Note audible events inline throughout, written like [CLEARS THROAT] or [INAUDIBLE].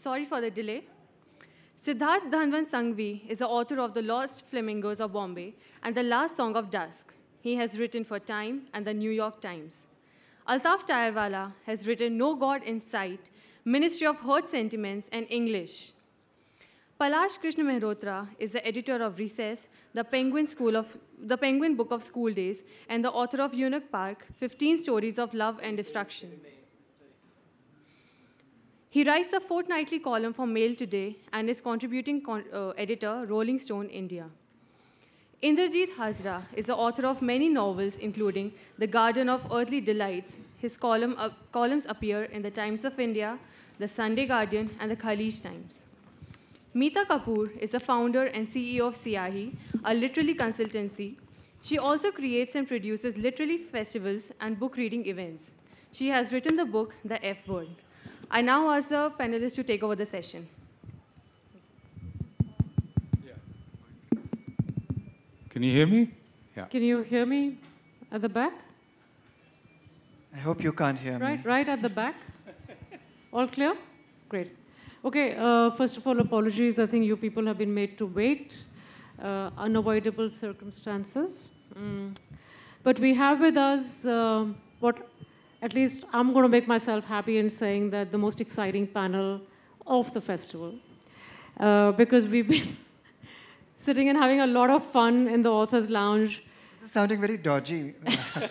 Sorry for the delay. Siddharth Dhanvan Shanghvi is the author of The Lost Flamingos of Bombay and The Last Song of Dusk. He has written for Time and the New York Times. Altaf Tyrewala has written No God in Sight, Ministry of Hurt Sentiments, and English. Palash Krishna Mehrotra is the editor of Recess, the Penguin, School of, the Penguin Book of School Days, and the author of Eunuch Park, 15 Stories of Love and Destruction. He writes a fortnightly column for Mail Today and is contributing con uh, editor, Rolling Stone India. Indrajit Hazra is the author of many novels, including The Garden of Earthly Delights. His column, uh, columns appear in the Times of India, the Sunday Guardian, and the Khaleej Times. Mita Kapur is the founder and CEO of Siyahi, a literary consultancy. She also creates and produces literary festivals and book reading events. She has written the book, The F Word. I now ask the panelists to take over the session. Can you hear me? Yeah. Can you hear me at the back? I hope you can't hear right, me. Right at the back? All clear? Great. Okay, uh, first of all, apologies. I think you people have been made to wait. Uh, unavoidable circumstances. Mm. But we have with us uh, what, at least I'm going to make myself happy in saying that the most exciting panel of the festival. Uh, because we've been [LAUGHS] sitting and having a lot of fun in the author's lounge sounding very dodgy.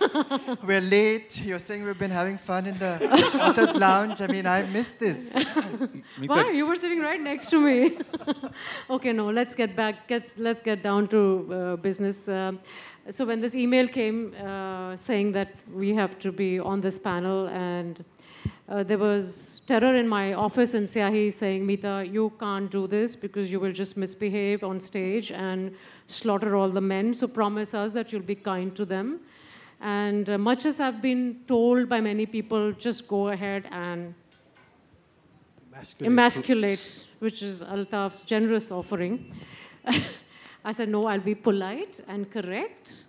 [LAUGHS] We're late. You're saying we've been having fun in the author's lounge. I mean, I missed this. [LAUGHS] Why? You were sitting right next to me. [LAUGHS] okay, no, let's get back. Get, let's get down to uh, business. Uh, so when this email came uh, saying that we have to be on this panel and uh, there was terror in my office in Siyahi saying, Mita, you can't do this because you will just misbehave on stage and slaughter all the men. So promise us that you'll be kind to them. And uh, much as I've been told by many people, just go ahead and emasculate, emasculate which is Altaf's generous offering. [LAUGHS] I said, no, I'll be polite and correct.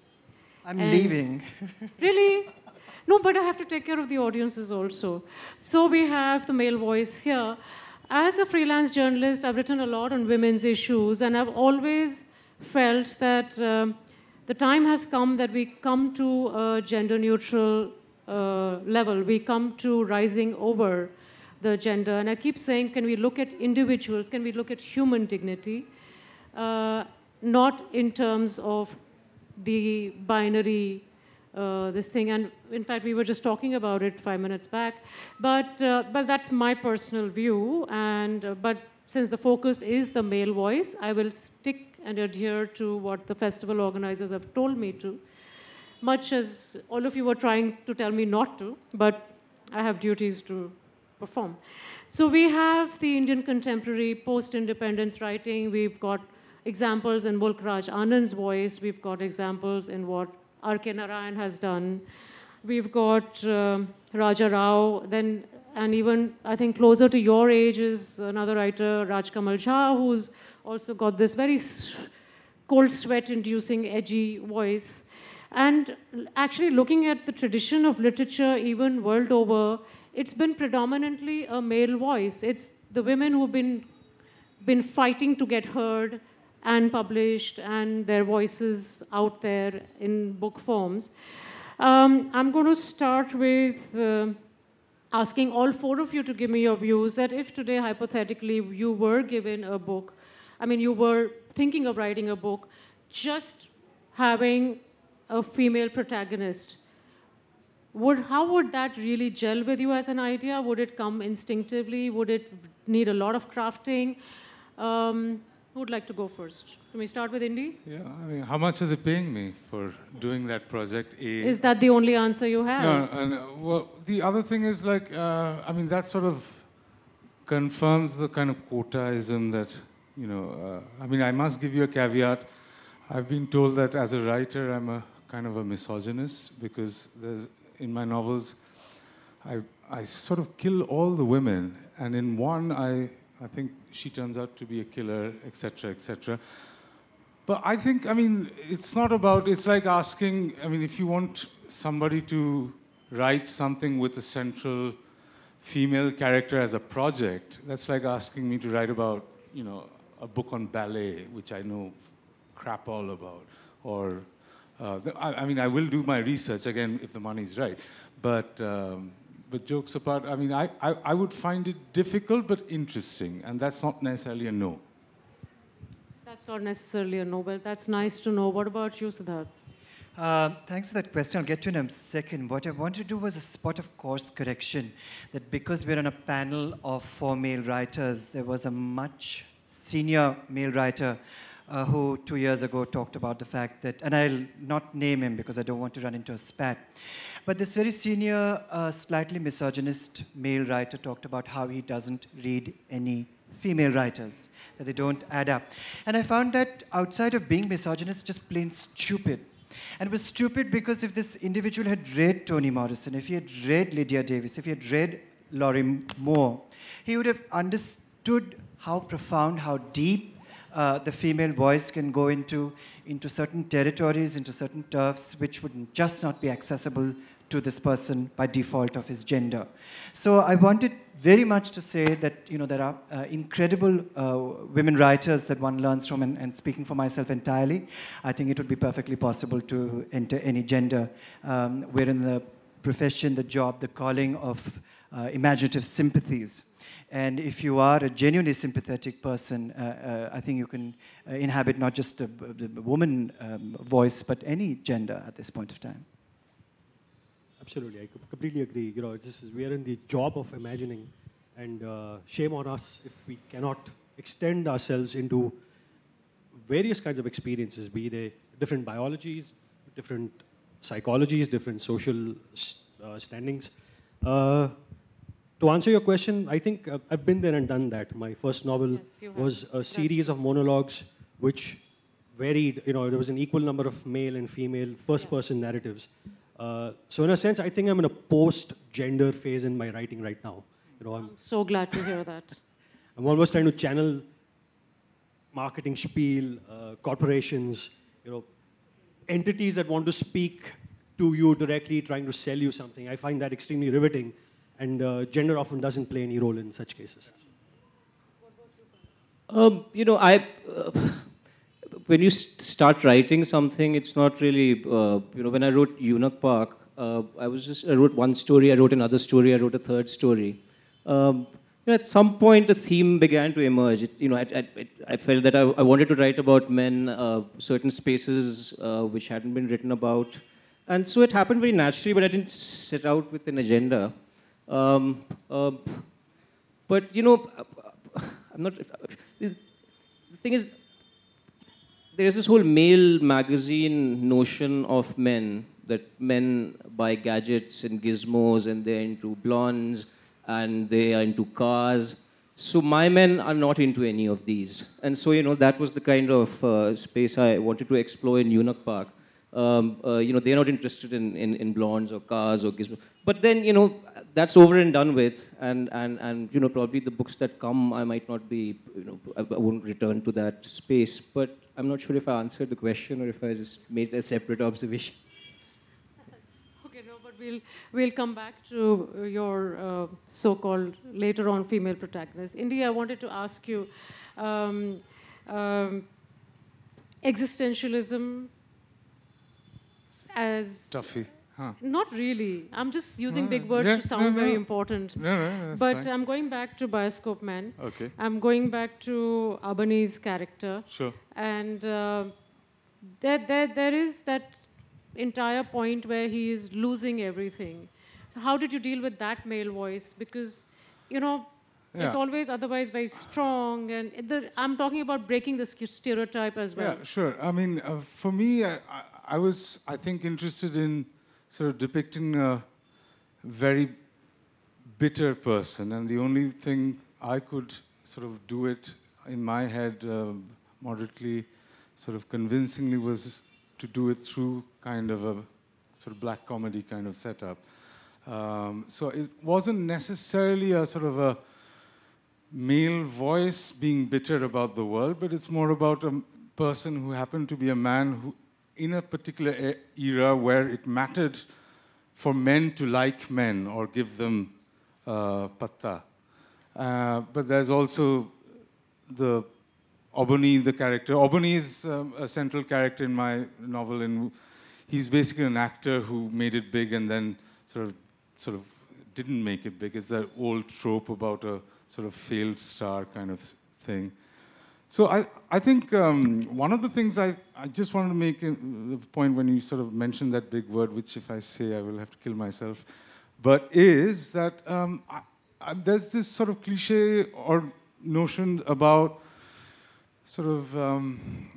I'm and leaving. really? No, but I have to take care of the audiences also. So we have the male voice here. As a freelance journalist, I've written a lot on women's issues, and I've always felt that um, the time has come that we come to a gender neutral uh, level. We come to rising over the gender. And I keep saying, can we look at individuals? Can we look at human dignity? Uh, not in terms of the binary uh, this thing. And in fact, we were just talking about it five minutes back. But, uh, but that's my personal view. And, uh, but since the focus is the male voice, I will stick and adhere to what the festival organizers have told me to, much as all of you were trying to tell me not to, but I have duties to perform. So we have the Indian contemporary post-independence writing. We've got examples in Mulk Raj Anand's voice. We've got examples in what R.K. Narayan has done. We've got uh, Raja Rao, then, and even I think closer to your age is another writer, Raj Kamal Jha, who's also got this very cold sweat inducing, edgy voice. And actually, looking at the tradition of literature, even world over, it's been predominantly a male voice. It's the women who've been, been fighting to get heard, and published and their voices out there in book forms. Um, I'm going to start with uh, asking all four of you to give me your views that if today, hypothetically, you were given a book, I mean, you were thinking of writing a book, just having a female protagonist, would, how would that really gel with you as an idea? Would it come instinctively? Would it need a lot of crafting? Um, who would like to go first? Can we start with Indy? Yeah, I mean, how much are they paying me for doing that project? A, is that the only answer you have? No, and, uh, well, the other thing is like, uh, I mean, that sort of confirms the kind of quotaism that, you know, uh, I mean, I must give you a caveat. I've been told that as a writer, I'm a kind of a misogynist because there's, in my novels, I, I sort of kill all the women, and in one, I I think she turns out to be a killer, etc., etc. But I think, I mean, it's not about, it's like asking, I mean, if you want somebody to write something with a central female character as a project, that's like asking me to write about, you know, a book on ballet, which I know crap all about. Or, uh, I, I, mean, I will do my research again if the money's right. But, um, but jokes apart, I mean, I, I, I would find it difficult but interesting, and that's not necessarily a no. That's not necessarily a no, but that's nice to know. What about you, Siddharth? Uh, thanks for that question. I'll get to it in a second. What I want to do was a spot of course correction that because we're on a panel of four male writers, there was a much senior male writer uh, who two years ago talked about the fact that, and I'll not name him because I don't want to run into a spat, but this very senior, uh, slightly misogynist male writer talked about how he doesn't read any female writers, that they don't add up. And I found that outside of being misogynist, just plain stupid. And it was stupid because if this individual had read Toni Morrison, if he had read Lydia Davis, if he had read Lorrie Moore, he would have understood how profound, how deep uh, the female voice can go into, into certain territories, into certain turfs, which would just not be accessible to this person by default of his gender. So I wanted very much to say that you know there are uh, incredible uh, women writers that one learns from, and, and, speaking for myself entirely, I think it would be perfectly possible to enter any gender. Um, we're in the profession, the job, the calling of imaginative sympathies. And if you are a genuinely sympathetic person, uh, uh, I think you can uh, inhabit not just a, a woman um, voice, but any gender at this point of time. Absolutely, I completely agree. You know, this is we are in the job of imagining, and uh, shame on us if we cannot extend ourselves into various kinds of experiences, be they different biologies, different psychologies, different social uh, standings. To answer your question, I think uh, I've been there and done that. My first novel yes, was a series of monologues which varied, you know, there was an equal number of male and female first-person yeah. narratives. Uh, so in a sense, I think I'm in a post-gender phase in my writing right now. You know, I'm, I'm so glad to hear that. [LAUGHS] I'm almost trying to channel marketing spiel, uh, corporations, you know, entities that want to speak to you directly, trying to sell you something. I find that extremely riveting and uh, gender often doesn't play any role in such cases. Um, you know, I uh, when you st start writing something, it's not really uh, you know. When I wrote Eunuch Park, uh, I was just I wrote one story, I wrote another story, I wrote a third story. Um, you know, at some point, the theme began to emerge. It, you know, I, I, I felt that I, I, wanted to write about men, uh, certain spaces uh, which hadn't been written about, and so it happened very naturally. But I didn't set out with an agenda. Um, uh, but you know, I'm not. The thing is, there is this whole male magazine notion of men that men buy gadgets and gizmos and they're into blondes and they are into cars. So my men are not into any of these. And so, you know, that was the kind of uh, space I wanted to explore in Eunuch Park. Um, uh, you know, they're not interested in, in, in blondes or cars or gizmos. But then, you know, that's over and done with, and, and, and you know probably the books that come, I might not be, you know, I, won't return to that space. But I'm not sure if I answered the question or if I just made a separate observation. [LAUGHS] okay, no, but we'll we'll come back to your uh, so-called later on female protagonist. India, I wanted to ask you. Um, um, existentialism as Tuffy. Huh. Not really. I'm just using big words yeah, to sound no, no. very important. No, no, but fine. I'm going back to Bioscope Man. Okay. I'm going back to Abani's character. Sure. And uh, there, there, there is that entire point where he is losing everything. So how did you deal with that male voice? Because, you know, yeah. it's always otherwise very strong. And the, I'm talking about breaking the stereotype as well. Yeah, sure. I mean, uh, for me, I, I, was, I think, interested in sort of depicting a very bitter person, and the only thing I could sort of do it in my head uh, moderately, sort of convincingly, was to do it through kind of a sort of black comedy kind of setup. Um, so it wasn't necessarily a sort of a male voice being bitter about the world, but it's more about a person who happened to be a man who in a particular era where it mattered for men to like men or give them uh, Patta. Uh, but there's also the Oboni, the character. Oboni is um, a central character in my novel, and he's basically an actor who made it big and then sort of, sort of didn't make it big. It's that old trope about a sort of failed star kind of thing. So I, I think um, one of the things I, I just wanted to make the point when you sort of mentioned that big word, which if I say I will have to kill myself, but is that um, I, I, there's this sort of cliche or notion about sort of um,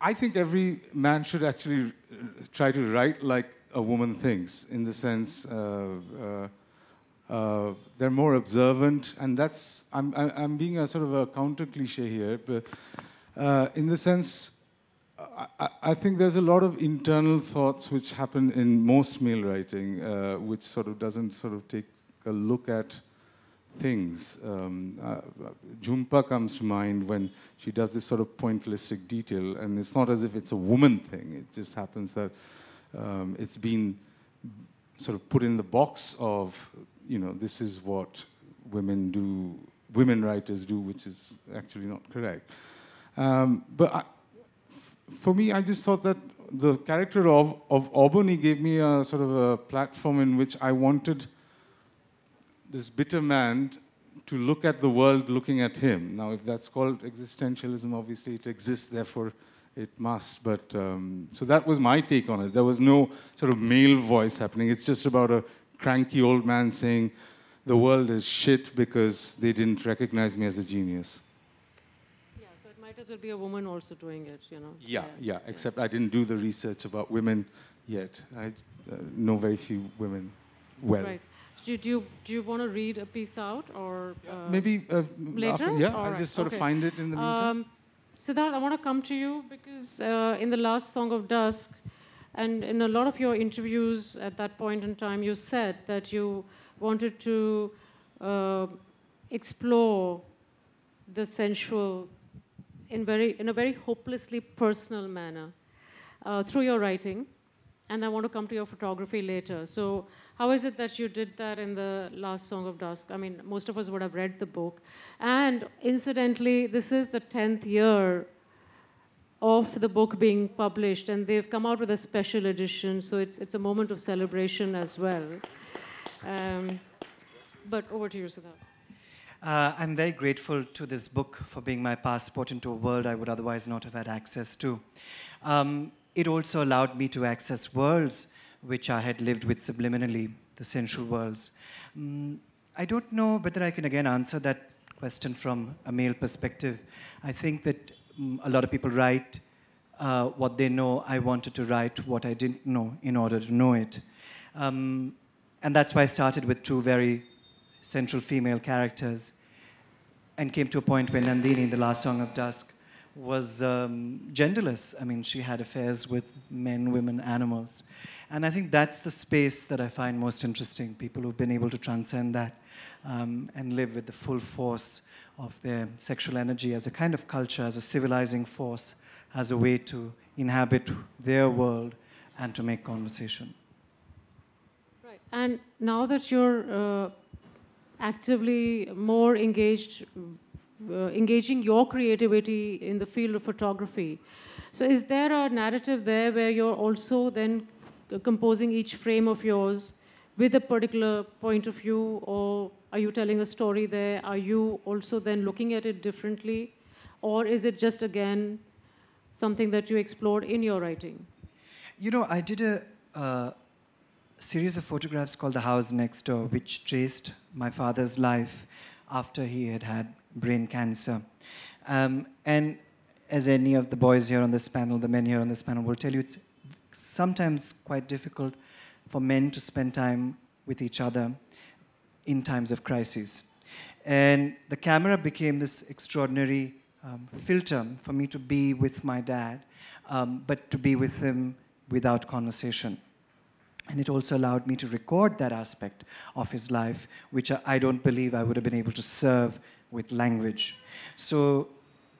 I think every man should actually try to write like a woman thinks, in the sense uh, uh, uh, they're more observant, and that's I'm, I'm being a sort of a counter cliche here, but uh, in the sense, I, I, think there's a lot of internal thoughts which happen in most male writing, uh, which sort of doesn't sort of take a look at things. Um, uh, Jhumpa comes to mind when she does this sort of pointillistic detail, and it's not as if it's a woman thing. It just happens that um, it's been sort of put in the box of you know, this is what women do, women writers do, which is actually not correct. Um, but I, for me, I just thought that the character of, of Oboni gave me a sort of a platform in which I wanted this bitter man to look at the world looking at him. Now, if that's called existentialism, obviously it exists, therefore it must. But um, so that was my take on it. There was no sort of male voice happening. It's just about a cranky old man saying, the world is shit because they didn't recognize me as a genius. Yeah, so it might as well be a woman also doing it, you know. Yeah, yeah, yeah. except I didn't do the research about women yet. I uh, know very few women well. Right. Do, do, you, do you want to read a piece out or uh, maybe uh, later? After, yeah, All I'll right. just sort okay. of find it in the meantime. Um, Siddharth, I want to come to you because uh, in the last Song of Dusk, and in a lot of your interviews at that point in time, you said that you wanted to uh, explore the sensual in, very, in a very hopelessly personal manner uh, through your writing. And I want to come to your photography later. So, how is it that you did that in the last Song of Dusk? I mean, most of us would have read the book. And incidentally, this is the 10th year of the book being published, and they've come out with a special edition, so it's, it's a moment of celebration as well. Um, but over to you, Siddharth. Uh, I'm very grateful to this book for being my passport into a world I would otherwise not have had access to. Um, it also allowed me to access worlds which I had lived with subliminally, the sensual worlds. Um, I don't know whether I can again answer that question from a male perspective. I think that a lot of people write uh, what they know. I wanted to write what I didn't know in order to know it. Um, and that's why I started with two very central female characters and came to a point where Nandini, in the last song of Dusk, was um, genderless. I mean, she had affairs with men, women, animals. And I think that's the space that I find most interesting people who've been able to transcend that um, and live with the full force of their sexual energy as a kind of culture, as a civilizing force, as a way to inhabit their world and to make conversation. Right. And now that you're uh, actively more engaged, engaging your creativity in the field of photography, so is there a narrative there where you're also then composing each frame of yours with a particular point of view or are you telling a story there? Are you also then looking at it differently? Or is it just, again, something that you explored in your writing? You know, I did a, uh, series of photographs called The House Next Door, which traced my father's life after he had had brain cancer. Um, and as any of the boys here on this panel, the men here on this panel will tell you, it's sometimes quite difficult for men to spend time with each other in times of crises. And the camera became this extraordinary um, filter for me to be with my dad, um, but to be with him without conversation. And it also allowed me to record that aspect of his life, which I don't believe I would have been able to serve with language. So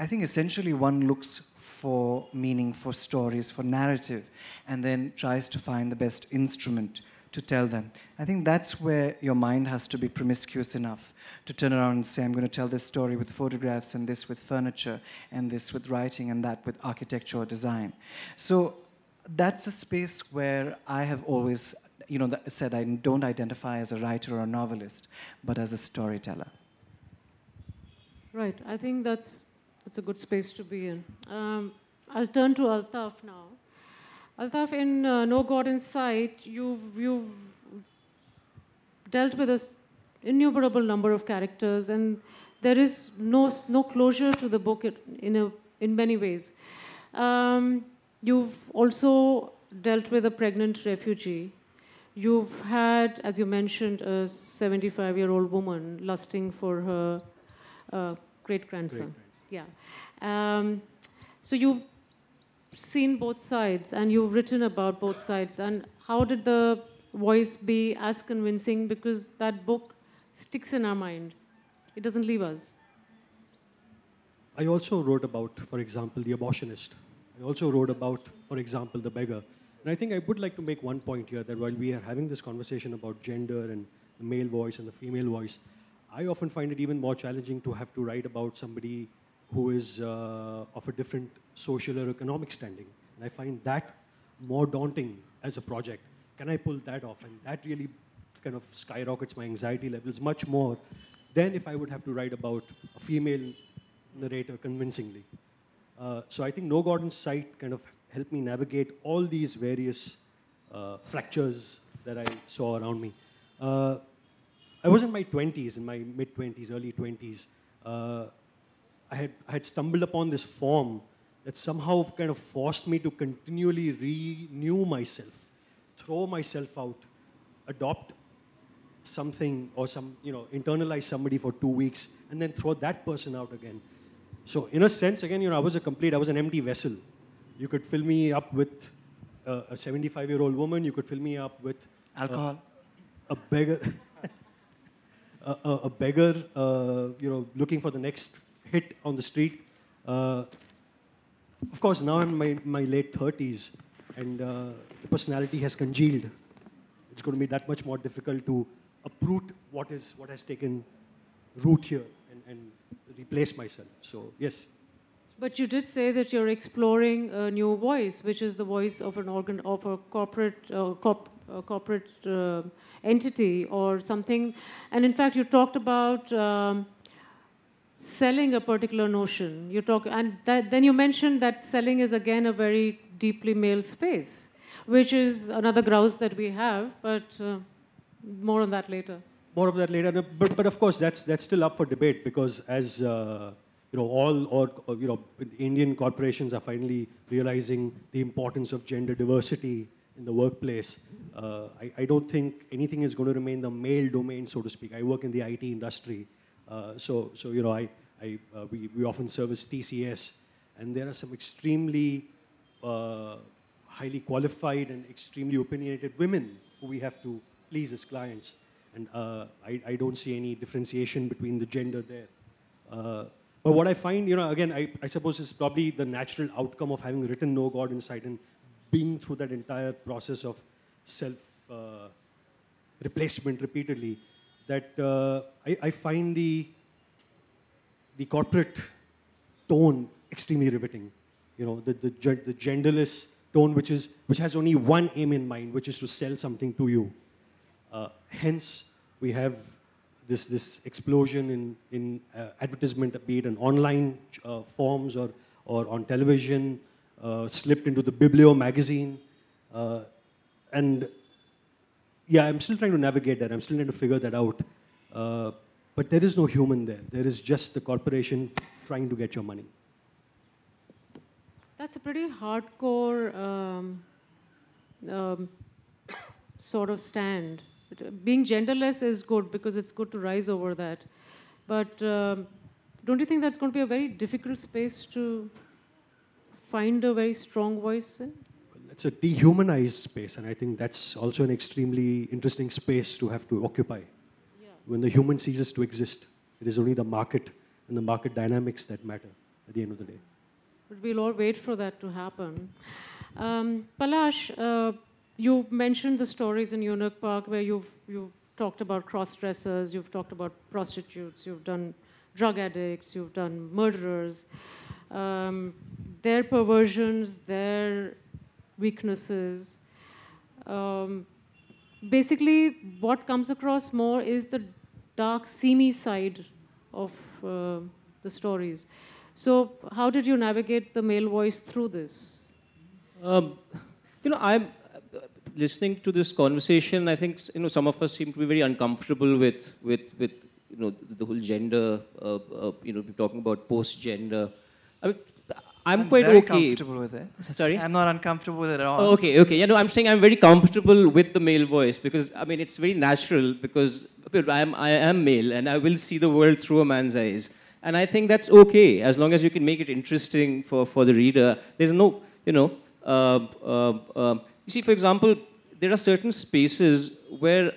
I think essentially one looks for meaning, for stories, for narrative, and then tries to find the best instrument to tell them. I think that's where your mind has to be promiscuous enough to turn around and say, I'm going to tell this story with photographs and this with furniture and this with writing and that with architecture or design. So that's a space where I have always, you know, said I don't identify as a writer or a novelist, but as a storyteller. Right. I think that's that's a good space to be in. Um, I'll turn to Altaf now. Altaf, in uh, No God in Sight, you've, you've dealt with an innumerable number of characters, and there is no, no closure to the book in, a, in many ways. Um, you've also dealt with a pregnant refugee. You've had, as you mentioned, a 75 year old woman lusting for her uh, great grandson. Yeah. Um, so you've seen both sides and you've written about both sides. And how did the voice be as convincing? Because that book sticks in our mind, it doesn't leave us. I also wrote about, for example, the abortionist. I also wrote about, for example, the beggar. And I think I would like to make one point here that while we are having this conversation about gender and the male voice and the female voice, I often find it even more challenging to have to write about somebody who is uh, of a different social or economic standing. And I find that more daunting as a project. Can I pull that off? And that really kind of skyrockets my anxiety levels much more than if I would have to write about a female narrator convincingly. Uh, so I think No in Sight kind of helped me navigate all these various uh, fractures that I saw around me. Uh, I was in my 20s, in my mid 20s, early 20s. Uh, I had, I had stumbled upon this form that somehow kind of forced me to continually renew myself, throw myself out, adopt something or some, you know, internalize somebody for two weeks, and then throw that person out again. So in a sense, again, you know, I was a complete, I was an empty vessel. You could fill me up with uh, a 75-year-old woman. You could fill me up with alcohol, a beggar, [LAUGHS] a, a, beggar, uh, you know, looking for the next hit on the street. Uh, of course, now I'm in my, my late 30s, and uh, the personality has congealed. It's going to be that much more difficult to uproot what is what has taken root here and, and replace myself. So yes. But you did say that you're exploring a new voice, which is the voice of an organ of a corporate uh, corp, uh, corporate uh, entity or something. And in fact, you talked about um, selling a particular notion. You talk, and that, then you mentioned that selling is again a very deeply male space, which is another grouse that we have, but uh, more on that later. More of that later, but, but of course that's that's still up for debate because as uh, you know, all or, or you know, Indian corporations are finally realizing the importance of gender diversity in the workplace. Uh, I, I, don't think anything is going to remain the male domain, so to speak. I work in the IT industry. Uh, so, so you know, I, I, uh, we, we often service TCS, and there are some extremely uh, highly qualified and extremely opinionated women who we have to please as clients. And uh, I, I, don't see any differentiation between the gender there. Uh, but what I find, you know, again, I, I suppose is probably the natural outcome of having written No God in Sight and being through that entire process of self uh, replacement repeatedly that uh, I, I, find the, the corporate tone extremely riveting. You know, the, the, the genderless tone, which, is, which has only one aim in mind, which is to sell something to you. Uh, hence, we have this, this explosion in, in uh, advertisement, be it in online uh, forms or, or on television, slipped into the Biblio magazine. Uh, and yeah, I'm still trying to navigate that. I'm still trying to figure that out. Uh, but there is no human there. There is just the corporation trying to get your money. That's a pretty hardcore um, um, [COUGHS] sort of stand. Being genderless is good because it's good to rise over that. But um, don't you think that's going to be a very difficult space to find a very strong voice in? it's a dehumanized space, and I think that's also an extremely interesting space to have to occupy. Yeah. When the human ceases to exist, it is only the market and the market dynamics that matter at the end of the day. But we'll all wait for that to happen. Um, Palash, uh, you mentioned the stories in Eunuch Park where you've, you've talked about cross dressers, you've talked about prostitutes, you've done drug addicts, you've done murderers. Um, their perversions, their weaknesses. Um, basically, what comes across more is the dark, seamy side of uh, the stories. So, how did you navigate the male voice through this? Um, you know, I'm listening to this conversation. I think you know some of us seem to be very uncomfortable with with with you know the, whole gender. Uh, uh, you know, we're talking about post-gender. I mean, I'm, I'm quite very okay. comfortable with it. Sorry. I'm not uncomfortable with it at all. Oh, okay, okay. Yeah, no, I'm saying I'm very comfortable with the male voice because I mean it's very natural because I am I am male and I will see the world through a man's eyes, and I think that's okay as long as you can make it interesting for for the reader. There's no, you know, uh, uh, uh, you see, for example, there are certain spaces where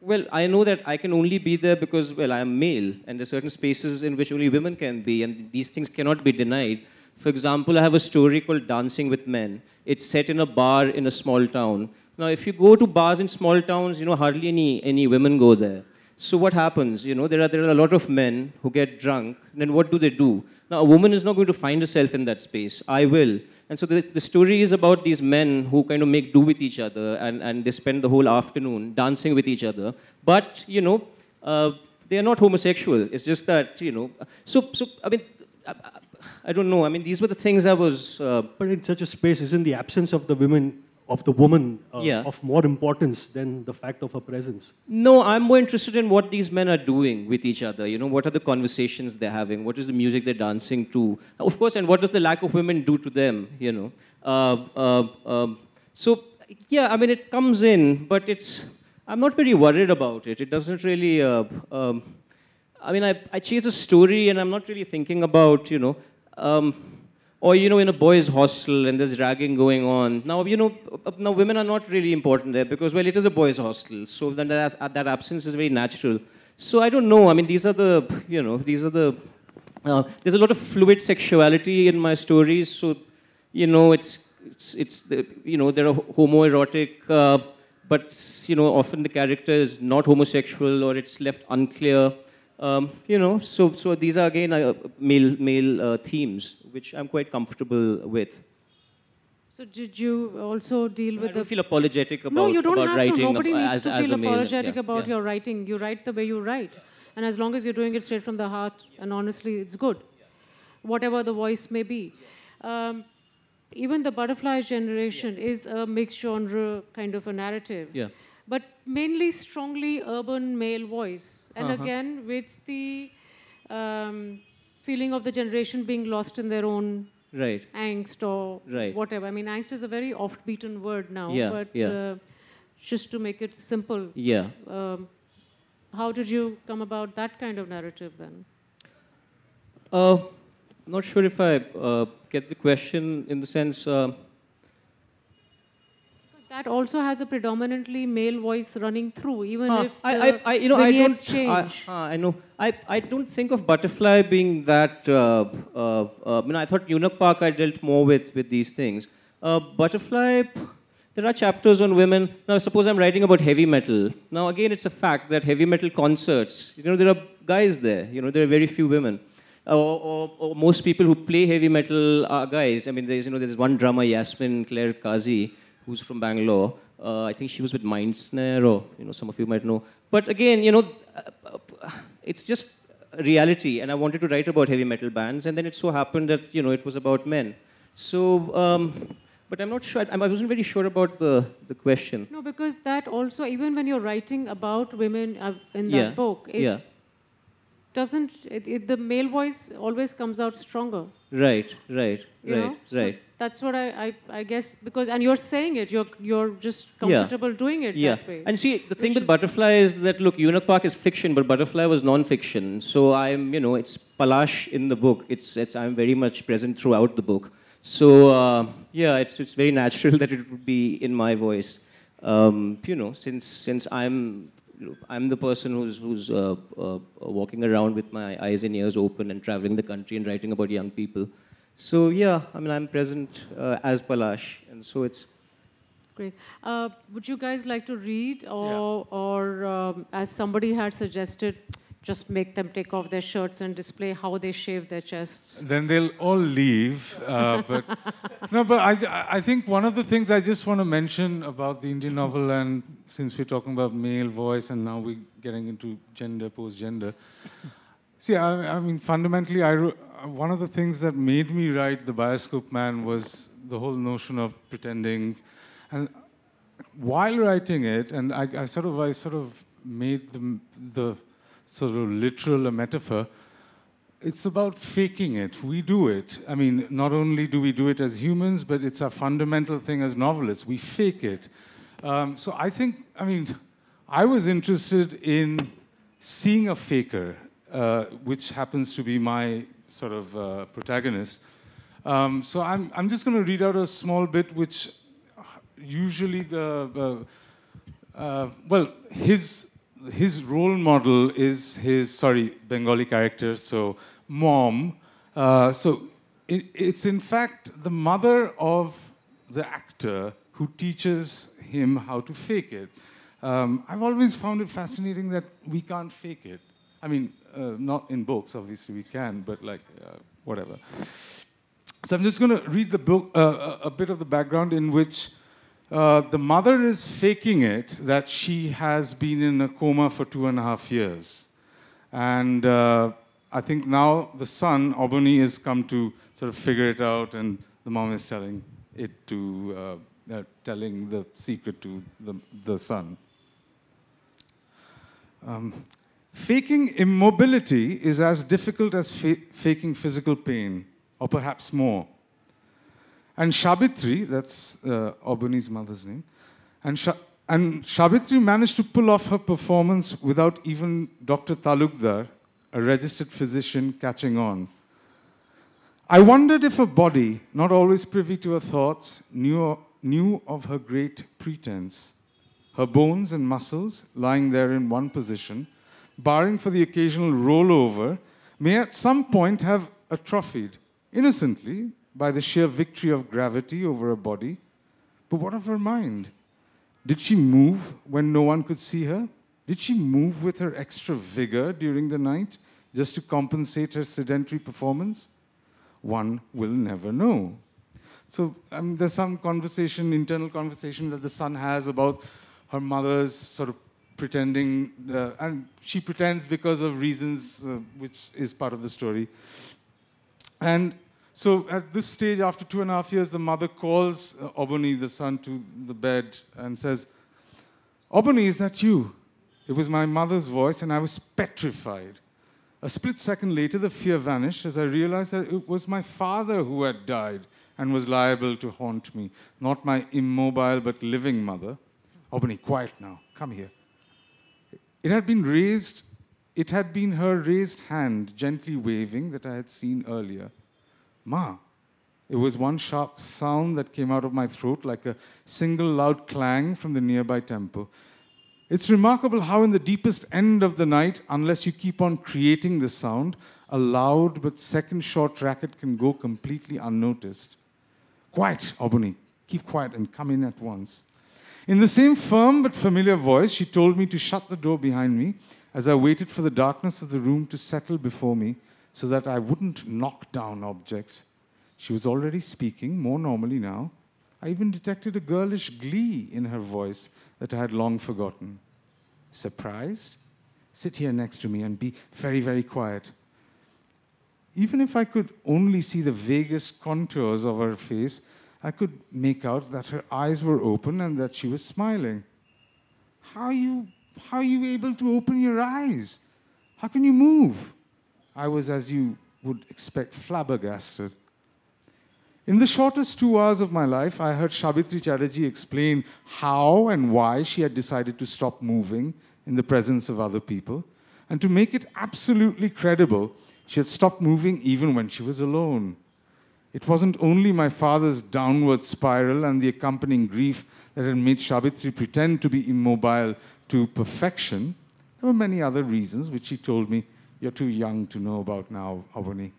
well, I know that I can only be there because, well, I am male, and there are certain spaces in which only women can be, and these things cannot be denied. For example, I have a story called Dancing with Men. It's set in a bar in a small town. Now, if you go to bars in small towns, you know, hardly any, any women go there. So what happens? You know, there are, there are a lot of men who get drunk. Then what do they do? Now, a woman is not going to find herself in that space. I will. And so the, the story is about these men who kind of make do with each other and, and they spend the whole afternoon dancing with each other. But, you know, uh, they are not homosexual. It's just that, you know. So, so I mean, I, don't know. I mean, these were the things I was. Uh, but in such a space, isn't the absence of the women, of the woman, uh, Yeah. of more importance than the fact of her presence? No, I'm more interested in what these men are doing with each other. You know, what are the conversations they're having? What is the music they're dancing to? Of course, and what does the lack of women do to them? You know, uh, uh, um, so yeah, I mean, it comes in, but it's. I'm not very worried about it. It doesn't really. Uh, um, I mean, I, I chase a story, and I'm not really thinking about you know. Um, or you know in a boys hostel and there's ragging going on. Now you know uh, now women are not really important there because well it is a boys hostel so then that, that absence is very natural. So i don't know. I mean these are the you know these are the uh, there's a lot of fluid sexuality in my stories so you know it's it's, it's the, you know there are homoerotic uh, but you know often the character is not homosexual or it's left unclear um, you know, so so these are again uh, male male uh, themes, which I'm quite comfortable with. So did you also deal I with don't the feel apologetic about, no, you don't have writing to. Nobody needs as, to feel apologetic Yeah, about yeah. your writing. You write the way you write, and as long as you're doing it straight from the heart, and honestly, it's good, whatever the voice may be. Um, even the butterfly generation is a mixed genre kind of a narrative. Yeah. But mainly strongly urban male voice, and Uh-huh. again with the um, feeling of the generation being lost in their own Right. angst or Right. whatever. I mean, angst is a very oft-beaten word now, Yeah, but yeah. Uh, just to make it simple, Yeah. um, how did you come about that kind of narrative then? Uh, not sure if I uh, get the question in the sense. Uh, That also has a predominantly male voice running through, even Uh, if I, the I, I, you know, I don't. I, change. uh, I know. I, I don't think of Butterfly being that. Uh, uh, uh, I mean, I thought Eunuch Park I dealt more with with these things. Uh, Butterfly. There are chapters on women. Now, suppose I'm writing about heavy metal. Now, again, it's a fact that heavy metal concerts, you know, there are guys there. You know, there are very few women. Or, or, or most people who play heavy metal are guys. I mean, there's, you know, there's one drummer, Yasmin Claire Kazi, who's from Bangalore. Uh, I think she was with Myndsnare, or you know, some of you might know. But again, you know, uh, it's just reality. And I wanted to write about heavy metal bands, and then it so happened that you know it was about men. So, um, but I'm not sure. I, I wasn't very sure about the the question. No, because that also, even when you're writing about women uh, in that Yeah, book, it yeah. doesn't, it, it, the male voice always comes out stronger. Right, right, You right, know? So right. That's what I, I, I guess, because, and you're saying it, you're, you're just Yeah. comfortable doing it yeah. that way. And see, the thing with Butterfly is that look, Eunuch Park is fiction, but Butterfly was non-fiction. So I'm, you know, it's Palash in the book. It's, it's I'm very much present throughout the book. So uh, yeah, it's, it's very natural [LAUGHS] that it would be in my voice. Um, you know, since since I'm I'm the person who's who's uh, uh, walking around with my eyes and ears open and traveling the country and writing about young people. So yeah, I mean I'm present uh, as Palash, and so it's Great. Uh, would you guys like to read, or, or um, as somebody had suggested, just make them take off their shirts and display how they shave their chests? Then they'll all leave. Uh, but [LAUGHS] no, but I, I think one of the things I just want to mention about the Indian novel, and since we're talking about male voice, and now we're getting into gender, post-gender. See, I, I mean, fundamentally, I wrote, one of the things that made me write the Bioscope Man was the whole notion of pretending, and while writing it, and I, I sort of, I sort of made the, the sort of literal a metaphor. It's about faking it. We do it. I mean, not only do we do it as humans, but it's a fundamental thing as novelists. We fake it. Um, so I think, I mean, I was interested in seeing a faker, uh, which happens to be my sort of uh, protagonist. Um, so I'm, I'm just going to read out a small bit, which usually the, uh, well, his, his role model is his, sorry, Bengali character, so mom. Uh, so it, it's in fact the mother of the actor who teaches him how to fake it. Um, I've always found it fascinating that we can't fake it. I mean, uh, not in books, obviously we can, but like, uh, whatever. So I'm just going to read the book, uh, a bit of the background in which uh, the mother is faking it that she has been in a coma for two and a half years. And uh, I think now the son, Oboni, has come to sort of figure it out, and the mom is telling it to, uh, telling the secret to the, the son. Um, faking immobility is as difficult as fa faking physical pain, or perhaps more. And Shabitri, that's uh, mother's name, and, and Shabitri managed to pull off her performance without even Dr. Talukdar, a registered physician, catching on. I wondered if her body, not always privy to her thoughts, knew, knew of her great pretense her bones and muscles lying there in one position, barring for the occasional rollover, may at some point have atrophied, innocently, by the sheer victory of gravity over a body. But what of her mind? Did she move when no one could see her? Did she move with her extra vigor during the night just to compensate her sedentary performance? One will never know. So um, there's some conversation, internal conversation that the son has about her mother's sort of pretending, uh, and she pretends because of reasons uh, which is part of the story. And so at this stage, after two and a half years, the mother calls uh, Oboni, the son, to the bed and says, Oboni, is that you? It was my mother's voice, and I was petrified. A split second later, the fear vanished as I realized that it was my father who had died and was liable to haunt me, not my immobile but living mother. Oboni, quiet now. Come here. It had been raised, it had been her raised hand gently waving that I had seen earlier. Ma. It was one sharp sound that came out of my throat like a single loud clang from the nearby temple. It's remarkable how, in the deepest end of the night, unless you keep on creating the sound, a loud but second short racket can go completely unnoticed. Quiet, Oboni. Keep quiet and come in at once. In the same firm but familiar voice, she told me to shut the door behind me as I waited for the darkness of the room to settle before me so that I wouldn't knock down objects. She was already speaking, more normally now. I even detected a girlish glee in her voice that I had long forgotten. Surprised? Sit here next to me and be very, very quiet. Even if I could only see the vaguest contours of her face, I could make out that her eyes were open and that she was smiling. How are you, how are you able to open your eyes? How can you move? I was, as you would expect, flabbergasted. In the shortest two hours of my life, I heard Shabitri Chatterjee explain how and why she had decided to stop moving in the presence of other people. And to make it absolutely credible, she had stopped moving even when she was alone. It wasn't only my father's downward spiral and the accompanying grief that had made Shabitri pretend to be immobile to perfection. There were many other reasons which he told me you're too young to know about now, Oboni.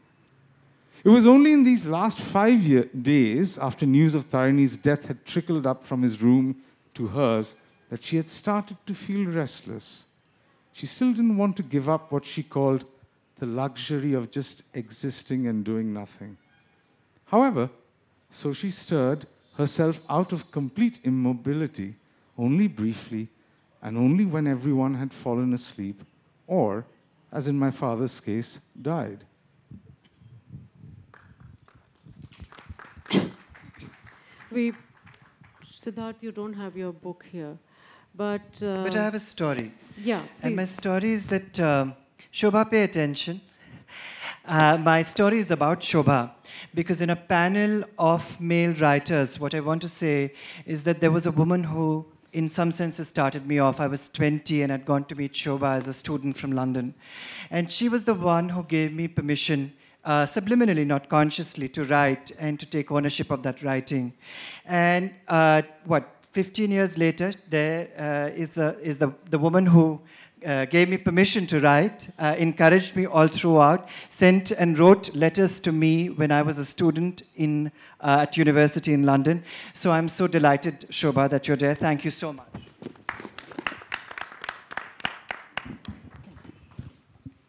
It was only in these last five year, days, after news of Tarini's death had trickled up from his room to hers, that she had started to feel restless. She still didn't want to give up what she called the luxury of just existing and doing nothing. However, so she stirred herself out of complete immobility only briefly and only when everyone had fallen asleep or, as in my father's case, died. We, Siddharth, you don't have your book here, but. Uh, But I have a story. Yeah, And my story is that, um, Shobha, pay attention. Uh, my story is about Shobha. Because in a panel of male writers, what I want to say is that there was a woman who, in some senses, started me off. I was 20 and had gone to meet Shobha as a student from London. And she was the one who gave me permission uh, subliminally, not consciously, to write and to take ownership of that writing. And uh, what, 15 years later, there uh, is the, is the, the woman who uh, gave me permission to write, uh, encouraged me all throughout, sent and wrote letters to me when I was a student in, uh, at university in London. So I'm so delighted, Shobha, that you're there. Thank you so much.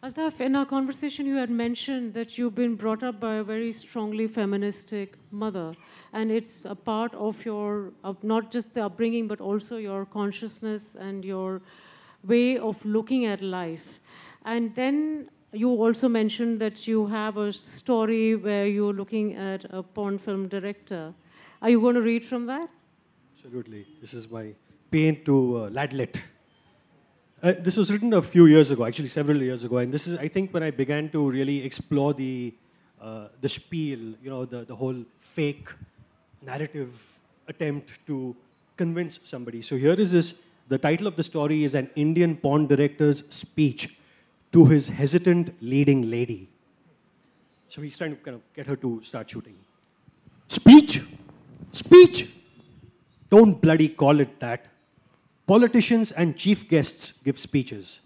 Altaf, in our conversation, you had mentioned that you've been brought up by a very strongly feministic mother, and it's a part of your, of not just the upbringing, but also your consciousness and your way of looking at life. And then you also mentioned that you have a story where you're looking at a porn film director. Are you going to read from that? Absolutely. This is my pain to uh, Ladlet. Uh, this was written a few years ago, actually several years ago, and this is, I think, when I began to really explore the uh, the spiel, you know, the, the whole fake narrative attempt to convince somebody. So here is this. The title of the story is an Indian porn director's speech to his hesitant leading lady. So he's trying to kind of get her to start shooting. Speech, speech. Don't bloody call it that. Politicians and chief guests give speeches.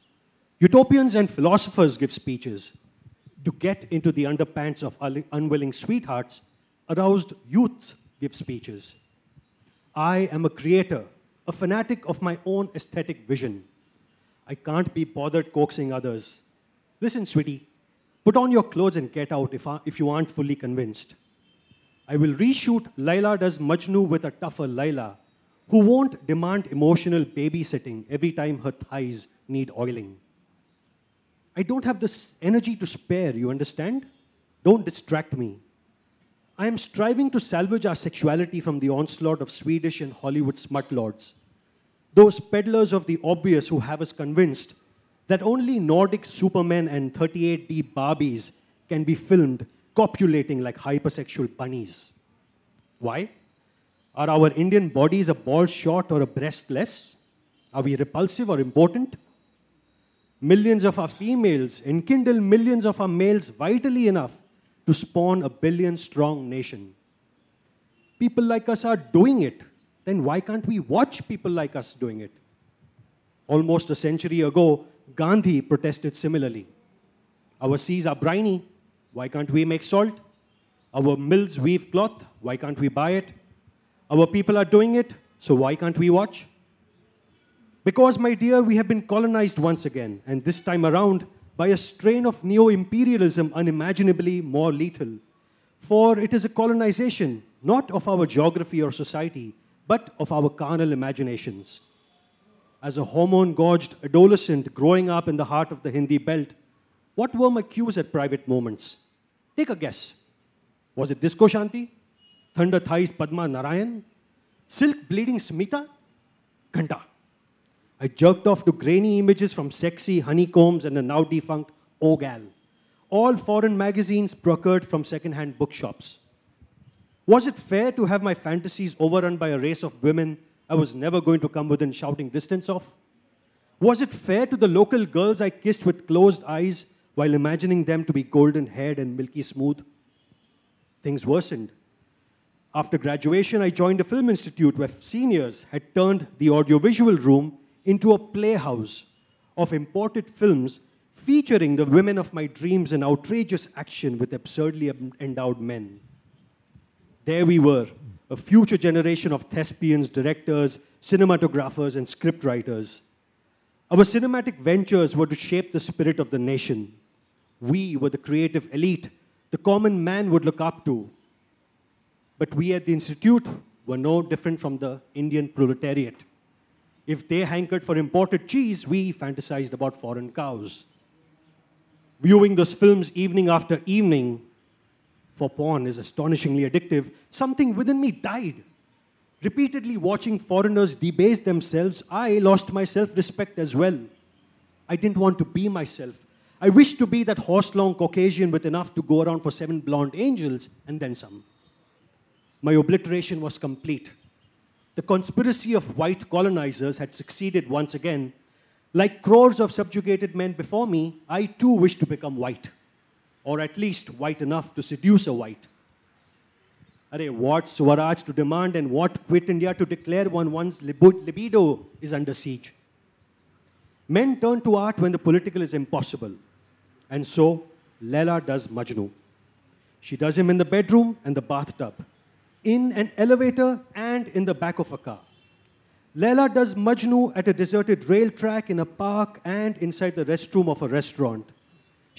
Utopians and philosophers give speeches. To get into the underpants of unwilling sweethearts, aroused youths give speeches. I am a creator, a fanatic of my own aesthetic vision. I can't be bothered coaxing others. Listen, sweetie, put on your clothes and get out if, I, if you aren't fully convinced. I will reshoot Laila does Majnu with a tougher Laila, who won't demand emotional babysitting every time her thighs need oiling. I don't have this energy to spare, you understand? Don't distract me. I am striving to salvage our sexuality from the onslaught of Swedish and Hollywood smut lords. Those peddlers of the obvious who have us convinced that only Nordic supermen and 38D Barbies can be filmed copulating like hypersexual bunnies. Why? Are our Indian bodies a ball short or a breast less? Are we repulsive or important? Millions of our females enkindle millions of our males vitally enough to spawn a billion strong nation. People like us are doing it. Then why can't we watch people like us doing it? Almost a century ago, Gandhi protested similarly. Our seas are briny. Why can't we make salt? Our mills weave cloth. Why can't we buy it? Our people are doing it, so why can't we watch? Because, my dear, we have been colonized once again, and this time around by a strain of neo imperialism unimaginably more lethal. For it is a colonization not of our geography or society, but of our carnal imaginations. As a hormone gorged adolescent growing up in the heart of the Hindi belt, what were my cues at private moments? Take a guess. Was it Disco Shanti? Thunder Thighs Padma Narayan? Silk Bleeding Smita? Ghanta. I jerked off to grainy images from sexy honeycombs and the now defunct Ogal. All foreign magazines procured from second-hand bookshops. Was it fair to have my fantasies overrun by a race of women I was never going to come within shouting distance of? Was it fair to the local girls I kissed with closed eyes while imagining them to be golden haired and milky smooth? Things worsened. After graduation, I joined a film institute where seniors had turned the audiovisual room into a playhouse of imported films featuring the women of my dreams in outrageous action with absurdly endowed men. There we were, a future generation of thespians, directors, cinematographers, and scriptwriters. Our cinematic ventures were to shape the spirit of the nation. We were the creative elite the common man would look up to. But we at the Institute were no different from the Indian proletariat. If they hankered for imported cheese, we fantasized about foreign cows. Viewing those films evening after evening, for porn is astonishingly addictive, something within me died. Repeatedly watching foreigners debase themselves, I lost my self respect as well. I didn't want to be myself. I wished to be that horse long Caucasian with enough to go around for seven blonde angels and then some. My obliteration was complete. The conspiracy of white colonizers had succeeded once again. Like crores of subjugated men before me, I too wished to become white, or at least white enough to seduce a white. What Swaraj to demand and what quit India to declare when one's libido is under siege. Men turn to art when the political is impossible. And so, Laila does Majnu. She does him in the bedroom and the bathtub, in an elevator and in the back of a car. Laila does Majnu at a deserted rail track in a park and inside the restroom of a restaurant.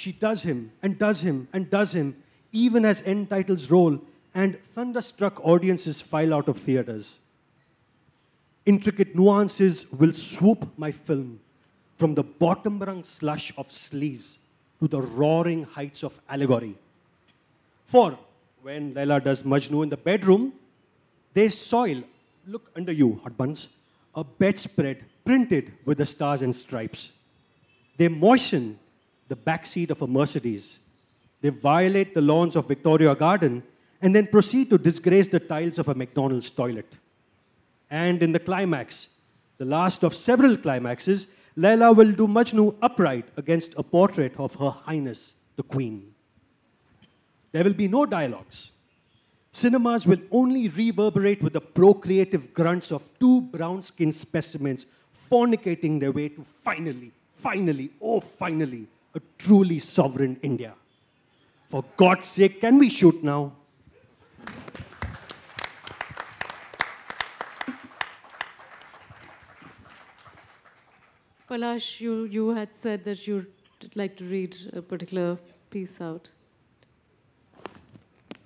She does him and does him and does him, even as end titles roll and thunderstruck audiences file out of theaters. Intricate nuances will swoop my film from the bottom rung slush of sleaze to the roaring heights of allegory. For when Laila does Majnu in the bedroom, they soil, look under you, hot buns, a bedspread printed with the stars and stripes. They moisten the backseat of a Mercedes. They violate the lawns of Victoria Garden and then proceed to disgrace the tiles of a McDonald's toilet. And in the climax, the last of several climaxes, Laila will do Majnu upright against a portrait of Her Highness, the Queen. There will be no dialogues. Cinemas will only reverberate with the procreative grunts of two brown skinned specimens fornicating their way to finally, finally, oh, finally, a truly sovereign India. For God's sake, can we shoot now? Palash, you, you had said that you'd like to read a particular piece out.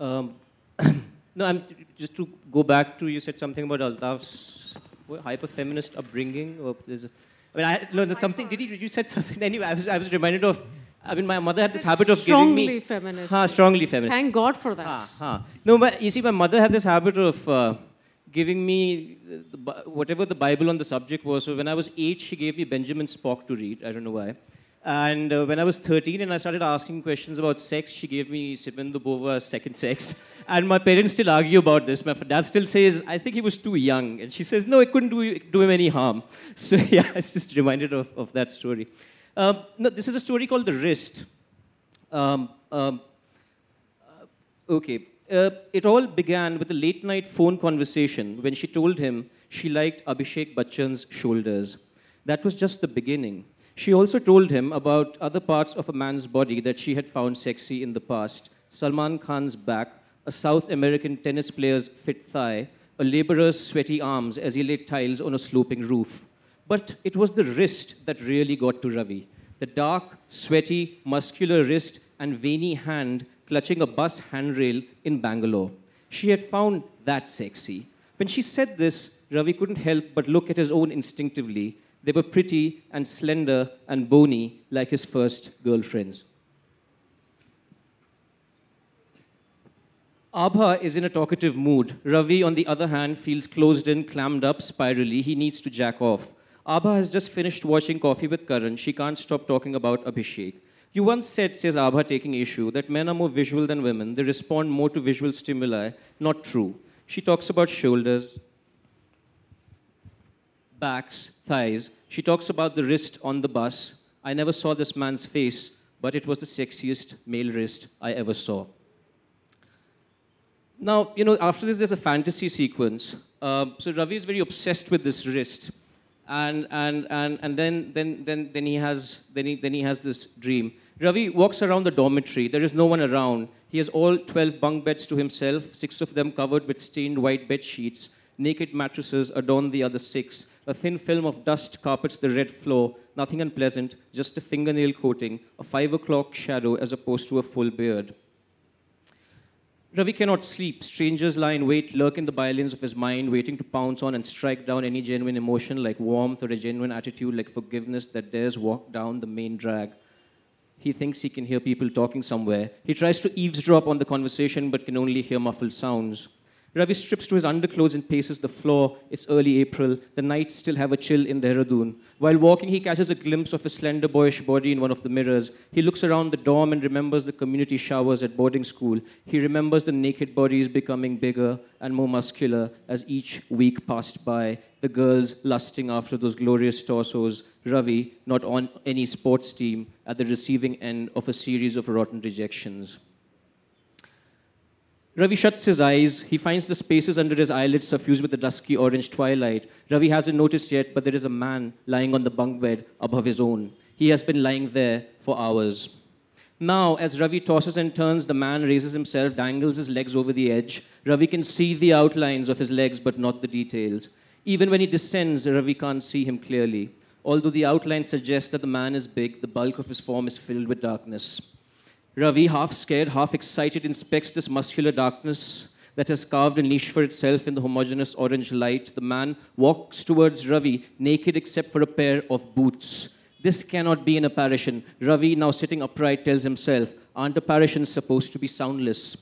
Um, [CLEARS THROAT] no, I'm just to go back to you said something about Altaf's hyper feminist upbringing. Or there's a, I mean, I no, that's something. Did you you said something? [LAUGHS] Anyway, I was I was reminded of. I mean, my mother had this habit of giving me strongly feminist. Ha, strongly feminist. Thank God for that. Ha, ha. No, but you see, my mother had this habit of. Uh, giving me the, whatever the Bible on the subject was. So when I was eight, she gave me Benjamin Spock to read. I don't know why. And uh, when I was 13 and I started asking questions about sex, she gave me Simone de Second Sex. [LAUGHS] And my parents still argue about this. My dad still says, I think he was too young. And she says, no, it couldn't do, do him any harm. [LAUGHS] So [LAUGHS] yeah, it's just reminded of, of that story. Um, no, this is a story called The Wrist. Um, um, uh, okay. Uh, it all began with a late night phone conversation when she told him she liked Abhishek Bachchan's shoulders. That was just the beginning. She also told him about other parts of a man's body that she had found sexy in the past Salman Khan's back, a South American tennis player's fit thigh, a laborer's sweaty arms as he laid tiles on a sloping roof. But it was the wrist that really got to Ravi. The dark, sweaty, muscular wrist and veiny hand clutching a bus handrail in Bangalore. She had found that sexy. When she said this, Ravi couldn't help but look at his own instinctively. They were pretty and slender and bony like his first girlfriends. Abha is in a talkative mood. Ravi, on the other hand, feels closed in, clammed up, spirally. He needs to jack off. Abha has just finished watching Coffee with Karan. She can't stop talking about Abhishek. You once said, says Abha taking issue, that men are more visual than women. They respond more to visual stimuli. Not true. She talks about shoulders, backs, thighs. She talks about the wrist on the bus. I never saw this man's face, but it was the sexiest male wrist I ever saw. Now, you know, after this, there's a fantasy sequence. Uh, so Ravi is very obsessed with this wrist. and and and and then then then then he has then he then he has this dream. Ravi walks around the dormitory. There is no one around. He has all 12 bunk beds to himself, six of them covered with stained white bed sheets. Naked mattresses adorn the other six. A thin film of dust carpets the red floor. Nothing unpleasant, just a fingernail coating, a five o'clock shadow as opposed to a full beard. Ravi cannot sleep. Strangers lie in wait, lurk in the violins of his mind, waiting to pounce on and strike down any genuine emotion like warmth or a genuine attitude like forgiveness that dares walk down the main drag. He thinks he can hear people talking somewhere. He tries to eavesdrop on the conversation but can only hear muffled sounds. Ravi strips to his underclothes and paces the floor. It's early April. The nights still have a chill in Dehradun. While walking, he catches a glimpse of his slender boyish body in one of the mirrors. He looks around the dorm and remembers the community showers at boarding school. He remembers the naked bodies becoming bigger and more muscular as each week passed by. The girls lusting after those glorious torsos. Ravi, not on any sports team, at the receiving end of a series of rotten rejections. Ravi shuts his eyes. He finds the spaces under his eyelids suffused with the dusky orange twilight. Ravi hasn't noticed yet, but there is a man lying on the bunk bed above his own. He has been lying there for hours. Now, as Ravi tosses and turns, the man raises himself, dangles his legs over the edge. Ravi can see the outlines of his legs, but not the details. Even when he descends, Ravi can't see him clearly. Although the outline suggests that the man is big, the bulk of his form is filled with darkness. Ravi, half scared, half excited, inspects this muscular darkness that has carved a niche for itself in the homogeneous orange light. The man walks towards Ravi, naked except for a pair of boots. This cannot be an apparition. Ravi, now sitting upright, tells himself, Aren't apparitions supposed to be soundless?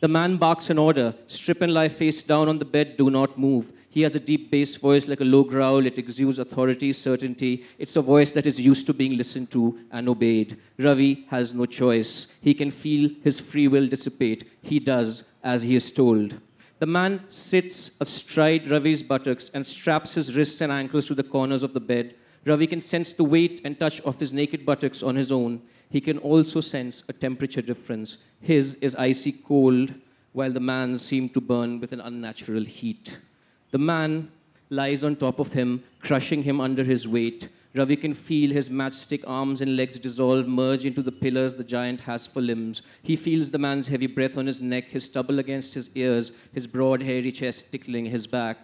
The man barks an order strip and lie face down on the bed, do not move. He has a deep bass voice like a low growl. It exudes authority, certainty. It's a voice that is used to being listened to and obeyed. Ravi has no choice. He can feel his free will dissipate. He does as he is told. The man sits astride Ravi's buttocks and straps his wrists and ankles to the corners of the bed. Ravi can sense the weight and touch of his naked buttocks on his own. He can also sense a temperature difference. His is icy cold, while the man's seemed to burn with an unnatural heat. The man lies on top of him, crushing him under his weight. Ravi can feel his matchstick arms and legs dissolve, merge into the pillars the giant has for limbs. He feels the man's heavy breath on his neck, his stubble against his ears, his broad, hairy chest tickling his back.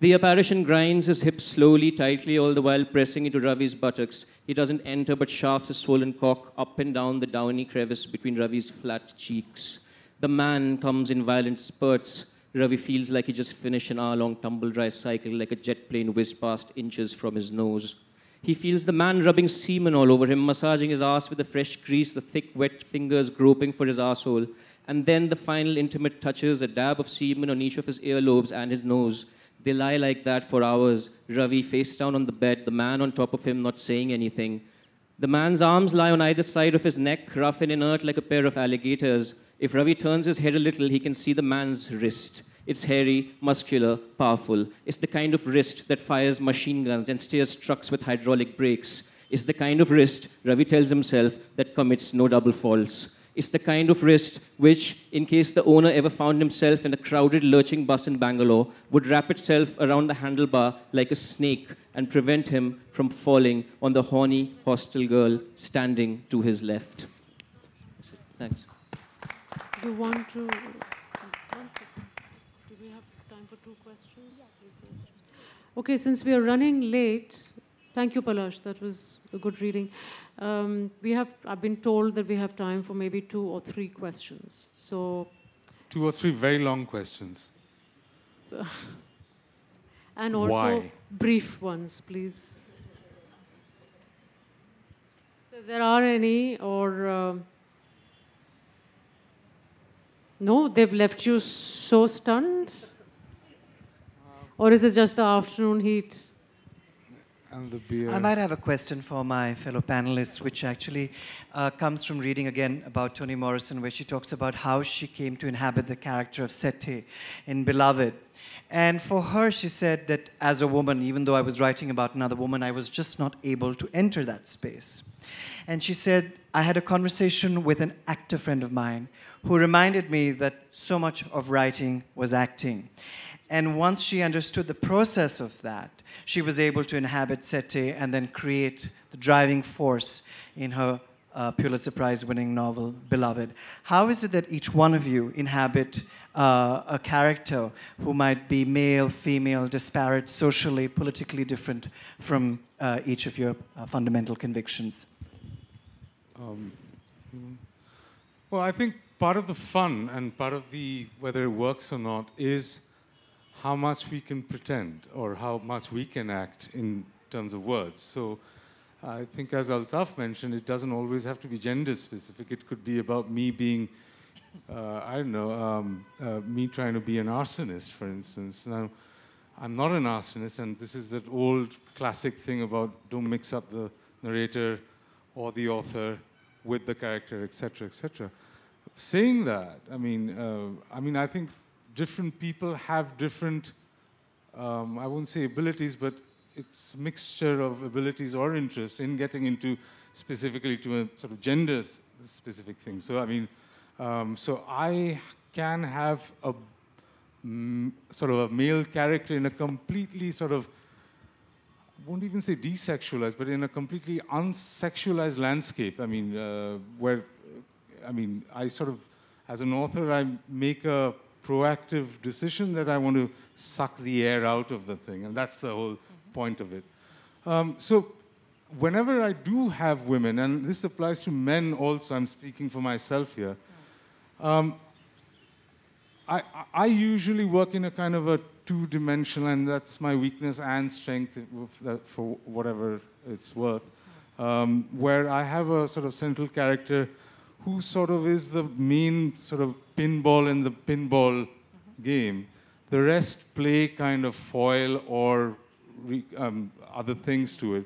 The apparition grinds his hips slowly, tightly, all the while pressing into Ravi's buttocks. He doesn't enter, but shafts his swollen cock up and down the downy crevice between Ravi's flat cheeks. The man comes in violent spurts. Ravi feels like he just finished an hour long tumble dry cycle, like a jet plane whizzed past inches from his nose. He feels the man rubbing semen all over him, massaging his ass with the fresh grease, the thick, wet fingers groping for his asshole. And then the final intimate touches, a dab of semen on each of his earlobes and his nose. They lie like that for hours. Ravi face down on the bed, the man on top of him not saying anything. The man's arms lie on either side of his neck, rough and inert like a pair of alligators. If Ravi turns his head a little, he can see the man's wrist. It's hairy, muscular, powerful. It's the kind of wrist that fires machine guns and steers trucks with hydraulic brakes. It's the kind of wrist, Ravi tells himself, that commits no double faults. It's the kind of wrist which, in case the owner ever found himself in a crowded, lurching bus in Bangalore, would wrap itself around the handlebar like a snake and prevent him from falling on the horny hostel girl standing to his left. Thanks. You want to? One second. Do we have time for two questions? Three questions. Okay, since we are running late, thank you, Palash. That was a good reading. Um, we have. I've been told that we have time for maybe two or three questions. So, Two or three very long questions. [SIGHS] and also Why? brief ones, please. So, if there are any, or um no, they've left you so stunned, or is it just the afternoon heat? And the beer. I might have a question for my fellow panelists, which actually uh, comes from reading again about Toni Morrison, where she talks about how she came to inhabit the character of Sethe in Beloved. And for her, she said that as a woman, even though I was writing about another woman, I was just not able to enter that space. And she said, I had a conversation with an actor friend of mine who reminded me that so much of writing was acting. And once she understood the process of that, she was able to inhabit Sethe and then create the driving force in her uh, Pulitzer Prize winning novel, Beloved. How is it that each one of you inhabit uh, a character who might be male, female, disparate, socially, politically different from uh, each of your uh, fundamental convictions? Um, well, I think part of the fun and part of the whether it works or not is how much we can pretend or how much we can act in terms of words. So I think, as Altaf mentioned, it doesn't always have to be gender specific. It could be about me being, uh, I don't know, um, uh, me trying to be an arsonist, for instance. Now, I'm not an arsonist, and this is that old classic thing about don't mix up the narrator or the author with the character, etc., etc. Saying that, I mean, uh, I mean, I think different people have different, um, I won't say abilities, but it's mixture of abilities or interests in getting into specifically to a sort of gender specific thing. So, I mean, um, so I can have a mm, sort of a male character in a completely sort of, I won't even say desexualized, but in a completely unsexualized landscape. I mean, uh, where, I mean, I sort of, as an author, I make a proactive decision that I want to suck the air out of the thing, and that's the whole point of it. Um, so whenever I do have women, and this applies to men also, I'm speaking for myself here, um, I, I usually work in a kind of a two-dimensional, and that's my weakness and strength for whatever it's worth, um, where I have a sort of central character who sort of is the main sort of pinball in the pinball mm-hmm. game. The rest play kind of foil or re, um, other things to it.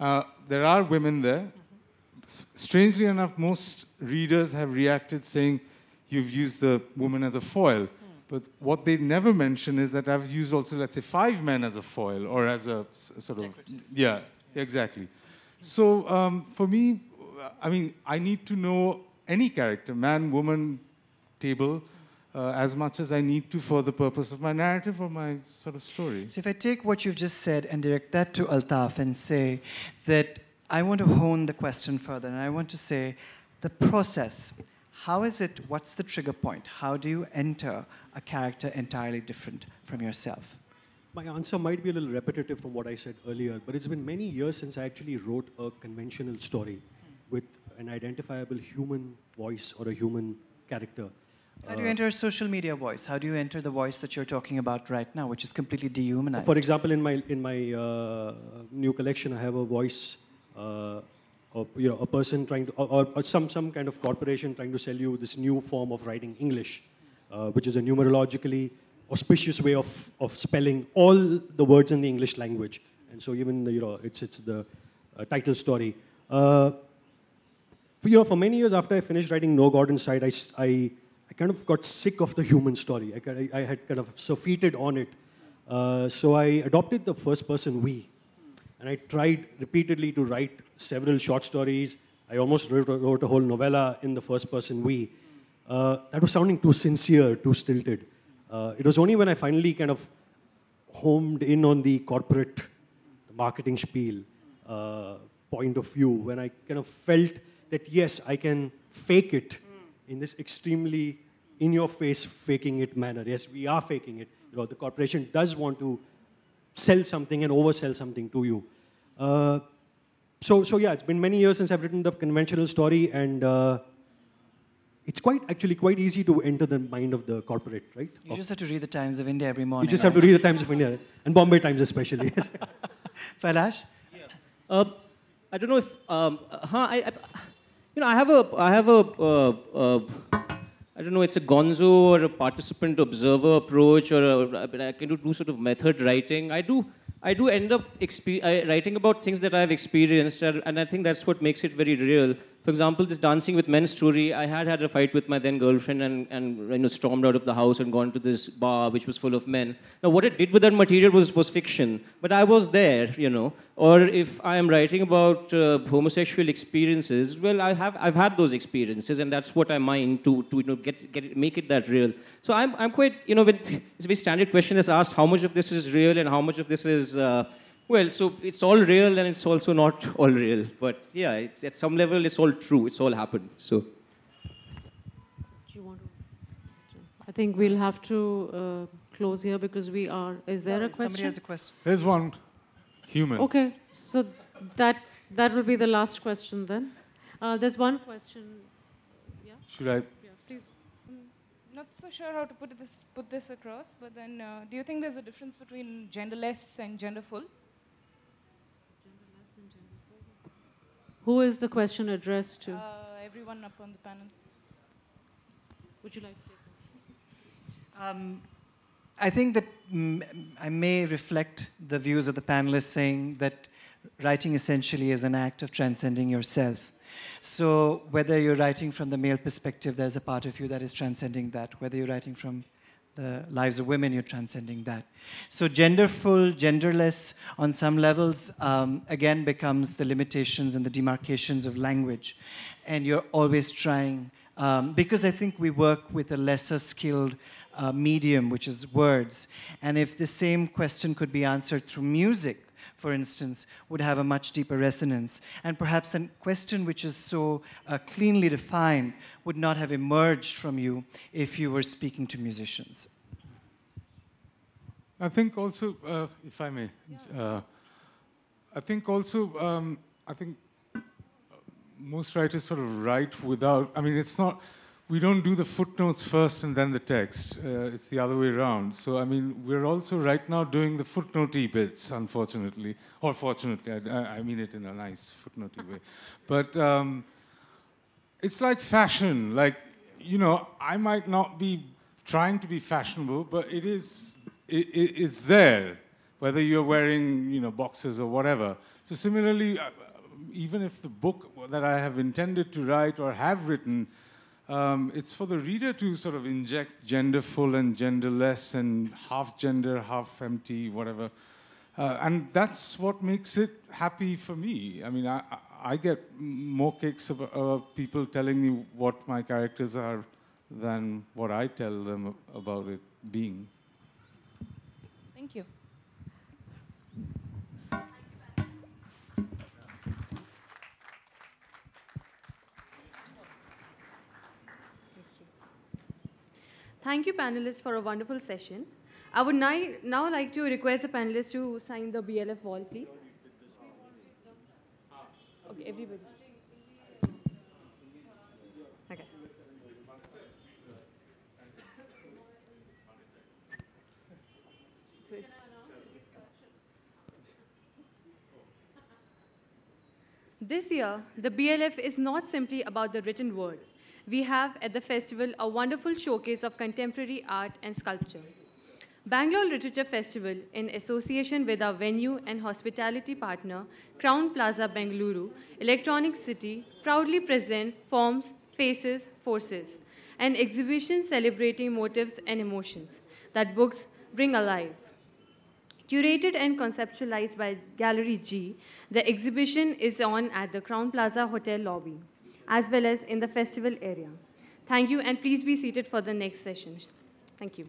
Uh, there are women there. Strangely enough, most readers have reacted saying, you've used the woman as a foil. Mm. But what they never mention is that I've used also, let's say, five men as a foil or as a sort of, yeah, exactly. So um, for me, I mean, I need to know any character, man, woman, table, uh, as much as I need to for the purpose of my narrative or my sort of story. So if I take what you've just said and direct that to Altaf and say that I want to hone the question further, and I want to say the process. How is it, what's the trigger point? How do you enter a character entirely different from yourself? My answer might be a little repetitive from what I said earlier, but it's been many years since I actually wrote a conventional story with an identifiable human voice or a human character. How do you uh, enter a social media voice? How do you enter the voice that you're talking about right now, which is completely dehumanized? For example, in my in my uh, new collection, I have a voice, uh, of, you know, a person trying to, or, or, some some kind of corporation trying to sell you this new form of writing English, uh, which is a numerologically auspicious way of of spelling all the words in the English language. And so even you know, it's it's the uh, title story. Uh, you know, for many years after I finished writing No God in Sight, I, I, I kind of got sick of the human story. I, I had kind of surfeited on it. Uh, so I adopted the first person we. And I tried repeatedly to write several short stories. I almost wrote, wrote a whole novella in the first person we. Uh, that was sounding too sincere, too stilted. Uh, it was only when I finally kind of homed in on the corporate the marketing spiel uh, point of view, when I kind of felt that yes, I can fake it in this extremely in your face faking it manner. Yes, we are faking it. You know, the corporation does want to sell something and oversell something to you. Uh, so, so yeah, it's been many years since I've written the conventional story, and uh, it's quite actually quite easy to enter the mind of the corporate, right? You of just have to read the Times of India every morning. You just right? have to read the Times of India and Bombay Times especially. [LAUGHS] Palash? Yeah. Uh, I don't know if um, huh, I, I you know, I have a, I have a, uh, uh, I don't know, it's a gonzo or a participant observer approach, or a, I can do, sort of method writing. I do, I do end up writing about things that I've experienced, and I think that's what makes it very real. For example, this dancing with men story, I had had a fight with my then girlfriend and, and you know, stormed out of the house and gone to this bar which was full of men. Now, what it did with that material was, was fiction, but I was there, you know. Or if I am writing about uh, homosexual experiences, well, I have, I've had those experiences, and that's what I mind to, to you know, get, get it, make it that real. So I'm, I'm quite, you know, when, it's a very standard question that's asked how much of this is real and how much of this is. Uh, well, so it's all real and it's also not [LAUGHS] all real. But yeah, it's, at some level, it's all true. It's all happened. So. Do you want to? I think we'll have to uh, close here because we are. Is there a question? Somebody has a question. There's one human. Okay, so that that will be the last question then. Uh, there's one question. Yeah. Should I? Yeah, please. Not so sure how to put this put this across, but then uh, do you think there's a difference between genderless and genderful? Who is the question addressed to? Uh, everyone up on the panel. Would you like to take this? Um, I think that I may reflect the views of the panelists saying that writing essentially is an act of transcending yourself. So whether you're writing from the male perspective, there's a part of you that is transcending that. Whether you're writing from the lives of women, you're transcending that. So genderful, genderless, on some levels, um, again becomes the limitations and the demarcations of language. And you're always trying, um, because I think we work with a lesser skilled uh, medium, which is words. And if the same question could be answered through music, for instance, would have a much deeper resonance. And perhaps a question which is so uh, cleanly defined would not have emerged from you if you were speaking to musicians. I think also, uh, if I may, uh, I think also, um, I think most writers sort of write without, I mean, it's not, we don't do the footnotes first and then the text. Uh, it's the other way around. So, I mean, we're also right now doing the footnotey bits, unfortunately, or fortunately. I, I mean it in a nice footnotey way. [LAUGHS] But um, it's like fashion. Like, you know, I might not be trying to be fashionable, but it is, it, it, it's there, whether you're wearing, you know, boxes or whatever. So similarly, uh, even if the book that I have intended to write or have written um, it's for the reader to sort of inject genderful and genderless and half gender, half empty, whatever. Uh, and that's what makes it happy for me. I mean, I, I get more kicks of uh, people telling me what my characters are than what I tell them about it being. Thank you. Thank you, panelists, for a wonderful session. I would now, now like to request the panelists to sign the BLF wall, please. Okay, everybody. Okay. This year, the BLF is not simply about the written word. We have at the festival a wonderful showcase of contemporary art and sculpture. Bangalore Literature Festival, in association with our venue and hospitality partner, Crowne Plaza Bengaluru, Electronic City, proudly present Forms, Faces, Forces, an exhibition celebrating motives and emotions that books bring alive. Curated and conceptualized by Gallery G, the exhibition is on at the Crowne Plaza Hotel lobby, as well as in the festival area. Thank you, and please be seated for the next session. Thank you.